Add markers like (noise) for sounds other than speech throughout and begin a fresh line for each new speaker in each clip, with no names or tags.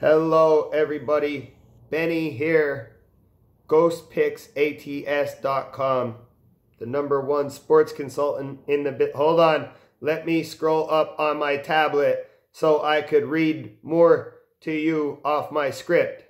Hello, everybody. Benny here. GhostPicksATS.com, the number one sports consultant in the bit. Hold on. Let me scroll up on my tablet so I could read more to you off my script.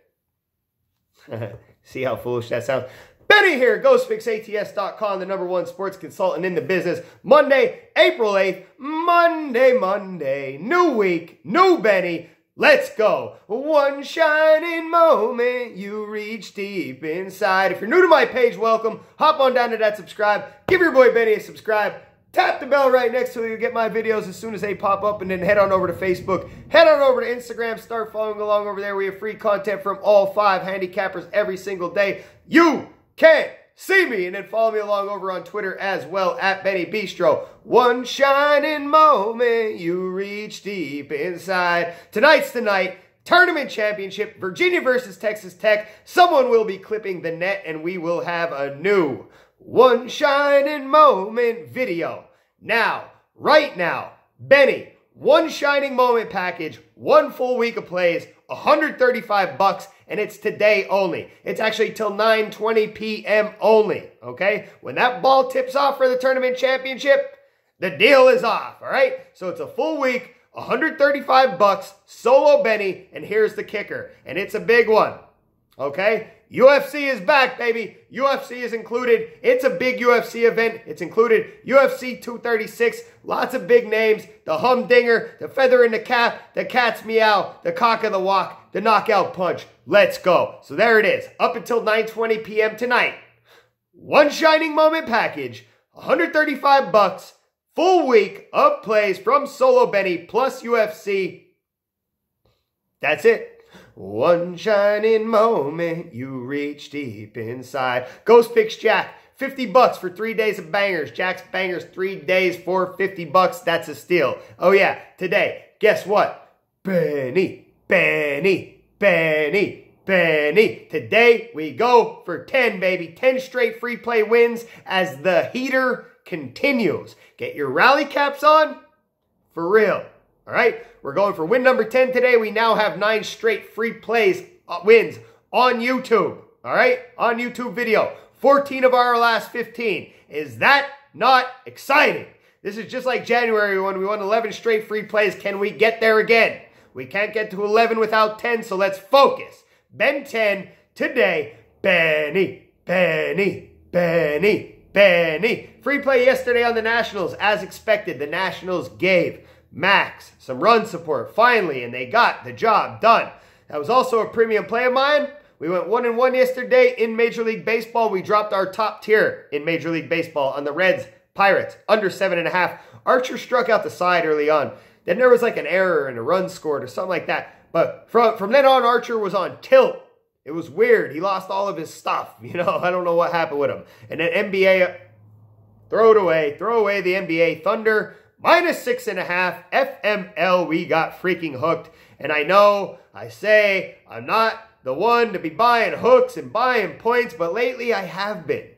(laughs) See how foolish that sounds? Benny here, GhostPicksATS.com, the number one sports consultant in the business. Monday, April 8th, Monday, Monday, new week, new Benny. Let's go. One shining moment you reach deep inside. If you're new to my page, welcome. Hop on down to that subscribe. Give your boy Benny a subscribe. Tap the bell right next to you get my videos as soon as they pop up and then head on over to Facebook. Head on over to Instagram. Start following along over there. We have free content from all five handicappers every single day. You can see me and then follow me along over on Twitter as well at Benny Bistro. One shining moment you reach deep inside. Tonight's the night. Tournament championship, Virginia versus Texas Tech. Someone will be clipping the net and we will have a new one shining moment video. Now, right now, Benny, one shining moment package, one full week of plays, 135 bucks, and it's today only. It's actually till 9:20 p.m. only, okay? When that ball tips off for the tournament championship, the deal is off, all right? So it's a full week, 135 bucks, solo Benny, and here's the kicker, and it's a big one. Okay? UFC is back, baby. UFC is included. It's a big UFC event. It's included UFC 236. Lots of big names. The humdinger, the feather in the cap, the cat's meow, the cock of the walk, the knockout punch. Let's go. So there it is. Up until 9:20 p.m. tonight. One shining moment package, 135 bucks, full week of plays from Solo Benny plus UFC. That's it. One shining moment you reach deep inside. Ghost Picks Jack, 50 bucks for three days of bangers. Jack's bangers, three days for 50 bucks. That's a steal. Oh yeah, today, guess what? Benny, Benny, Benny, Benny. Today we go for 10, baby. 10 straight free play wins as the heater continues. Get your rally caps on for real. All right, we're going for win number 10 today. We now have nine straight free plays, uh, wins on YouTube. All right, on YouTube video. 14 of our last 15. Is that not exciting? This is just like January when we won 11 straight free plays. Can we get there again? We can't get to 11 without 10, so let's focus. Ben 10 today. Benny, Benny, Benny, Benny. Free play yesterday on the Nationals. As expected, the Nationals gave Max, some run support, finally, and they got the job done. That was also a premium play of mine. We went one and one yesterday in Major League Baseball. We dropped our top tier in Major League Baseball on the Reds Pirates under seven and a half. Archer struck out the side early on. Then there was like an error and a run scored or something like that. But from, from then on, Archer was on tilt. It was weird. He lost all of his stuff. (laughs) You know, I don't know what happened with him. And then NBA, throw it away. Throw away the NBA Thunder minus six and a half. FML, we got freaking hooked. And I know I say I'm not the one to be buying hooks and buying points, but lately I have been.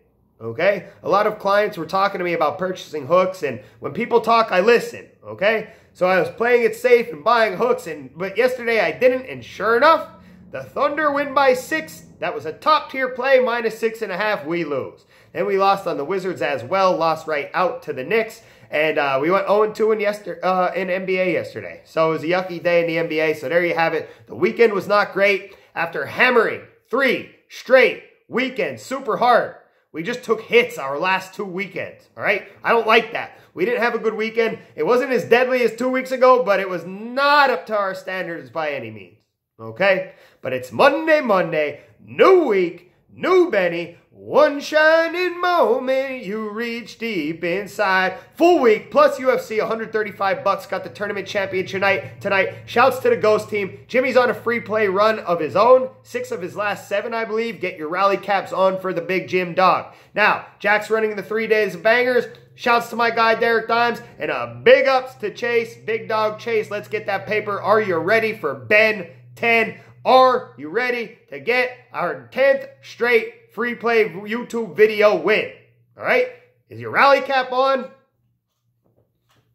Okay? A lot of clients were talking to me about purchasing hooks, and when people talk, I listen. Okay? So I was playing it safe and buying hooks, and but yesterday I didn't, and sure enough, the Thunder win by six. That was a top tier play, minus six and a half. We lose. Then we lost on the Wizards as well, lost right out to the Knicks. And uh, we went 0-2 in, yester- uh, in NBA yesterday. So it was a yucky day in the NBA. So there you have it. The weekend was not great. After hammering three straight weekends super hard, we just took hits our last two weekends. All right? I don't like that. We didn't have a good weekend. It wasn't as deadly as two weeks ago, but it was not up to our standards by any means. Okay? But it's Monday, Monday, new week, new Benny. One shining moment you reach deep inside. Full week plus UFC 135 bucks. Got the tournament champion tonight. Tonight. Shouts to the Ghost team. Jimmy's on a free play run of his own. Six of his last seven, I believe. Get your rally caps on for the big Jim dog. Now, Jack's running the three days of bangers. Shouts to my guy Derek Dimes and a big ups to Chase, Big Dog Chase. Let's get that paper. Are you ready for Ben 10? Are you ready to get our 10th straight free play YouTube video win. All right? Is your rally cap on?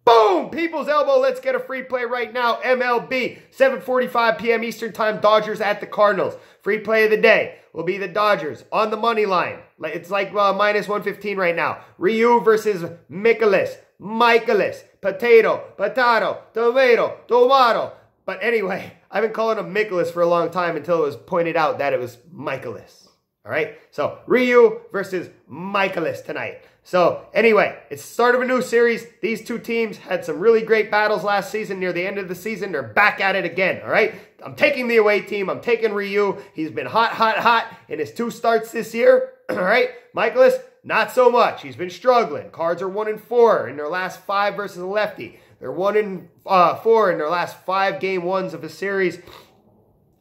Boom! People's elbow. Let's get a free play right now. MLB, 7:45 p.m. Eastern Time. Dodgers at the Cardinals. Free play of the day will be the Dodgers on the money line. It's like uh, minus 115 right now. Ryu versus Mikolas. Mikolas. Potato. Potato. Tomato. Tomato. But anyway, (laughs) I've been calling him Mikolas for a long time until it was pointed out that it was Mikolas. All right. So Ryu versus Mikolas tonight. So anyway, it's the start of a new series. These two teams had some really great battles last season. Near the end of the season, they're back at it again. All right. I'm taking the away team. I'm taking Ryu. He's been hot, hot, hot in his two starts this year. (clears throat) All right. Mikolas, not so much. He's been struggling. Cards are one and four in their last five versus a lefty. They're one and uh, four in their last five game ones of a series.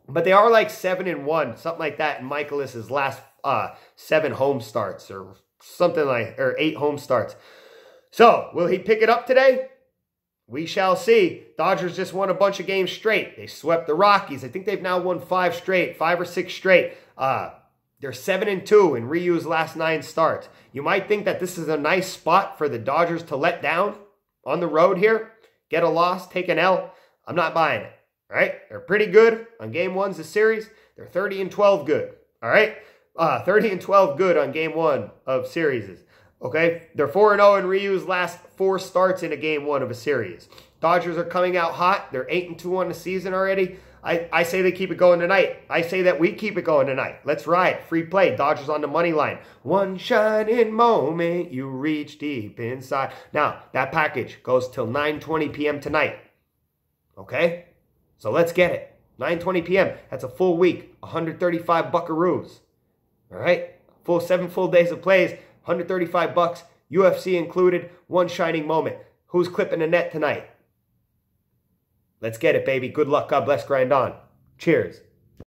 But they are like seven and one, something like that in Mikolas's last uh, seven home starts or something like, or eight home starts. So, will he pick it up today? We shall see. Dodgers just won a bunch of games straight. They swept the Rockies. I think they've now won five straight, five or six straight. Uh, they're seven and two in Ryu's last nine starts. You might think that this is a nice spot for the Dodgers to let down on the road here, get a loss, take an L. I'm not buying it. Right, they're pretty good on game ones of series. They're 30 and 12 good. All right, uh, 30 and 12 good on game one of series. Okay, they're 4 0 in Ryu's last four starts in a game one of a series. Dodgers are coming out hot. They're 8 and 2 on the season already. I, I say they keep it going tonight. I say that we keep it going tonight. Let's ride. Free play. Dodgers on the money line. One shining moment you reach deep inside. Now, that package goes till 9.20 p.m. tonight. Okay? So let's get it. 9.20 p.m. That's a full week. 135 buckaroos. All right? Full seven full days of plays. 135 bucks. UFC included. One shining moment. Who's clipping the net tonight? Let's get it, baby. Good luck. God bless. Grind on. Cheers.